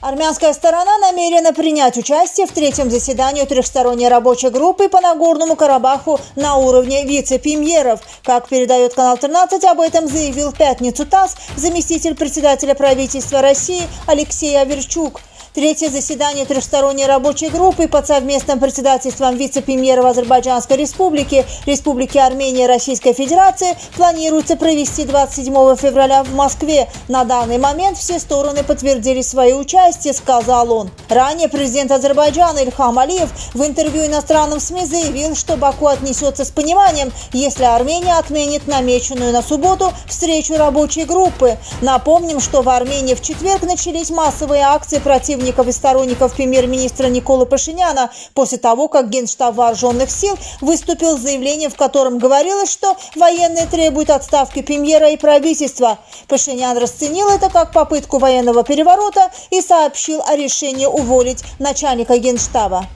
Армянская сторона намерена принять участие в третьем заседании трехсторонней рабочей группы по Нагорному Карабаху на уровне вице-премьеров. Как передает канал 13, об этом заявил в пятницу ТАСС заместитель председателя правительства России Алексей Аверчук. Третье заседание трехсторонней рабочей группы под совместным председательством вице-премьера Азербайджанской республики, Республики Армения и Российской Федерации планируется провести 27 февраля в Москве. На данный момент все стороны подтвердили свое участие, сказал он. Ранее президент Азербайджана Ильхам Алиев в интервью иностранным СМИ заявил, что Баку отнесется с пониманием, если Армения отменит намеченную на субботу встречу рабочей группы. Напомним, что в Армении в четверг начались массовые акции против противников и сторонников премьер-министра Никола Пашиняна после того, как Генштаб Вооруженных сил выступил с заявлением, в котором говорилось, что военные требуют отставки премьера и правительства. Пашинян расценил это как попытку военного переворота и сообщил о решении уволить начальника Генштаба.